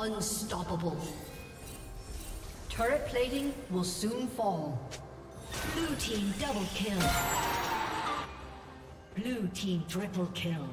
Unstoppable. Turret plating will soon fall. Blue team double kill. Blue team triple kill.